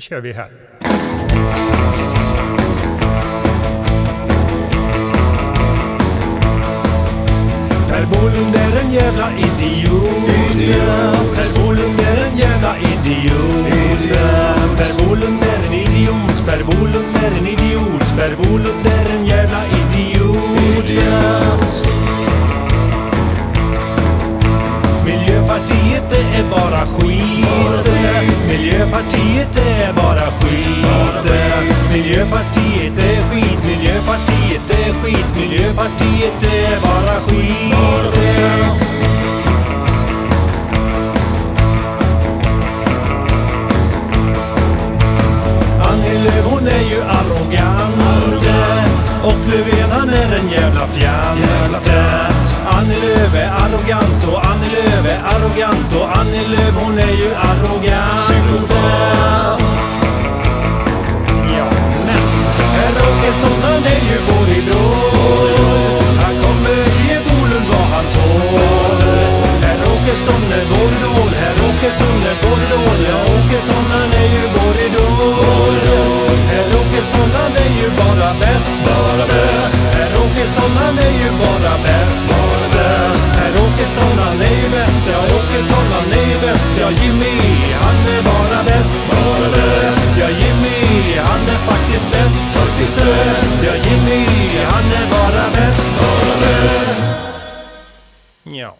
Då kör vi här. Per Bolund är en jävla idiot. Per Bolund är en jävla idiot. Per Bolund är en idiot. Per Bolund är en idiot. Per Bolund är en jävla idiot. Miljöpartiet det är bara skit. Miljöpartiet är skit. Miljöpartiet är skit. Miljöpartiet det är bara skit. Annie Lööf hon är ju arrogant Och Löfven han är en jävla fjant Annie Lööf är arrogant och Annie Lööf är arrogant och Annie Lööf hon är ju arrogant Ja, åker som när Borrår, jag åker som han är ju korridor. Herr Åkesson han är ju bara bäst. Bara bäst. Herr Åkesson han är ju bara bäst. Bara bäst. Herr Åkesson han är ju bäst. Ja, Åkesson han är ju bäst. Ja, Jimmy han är bara bäst. Bara bäst. Ja, Jimmy han är faktiskt bäst. Faktiskt bäst. Ja, Jimmy han är bara bäst. Bara bäst. Ja.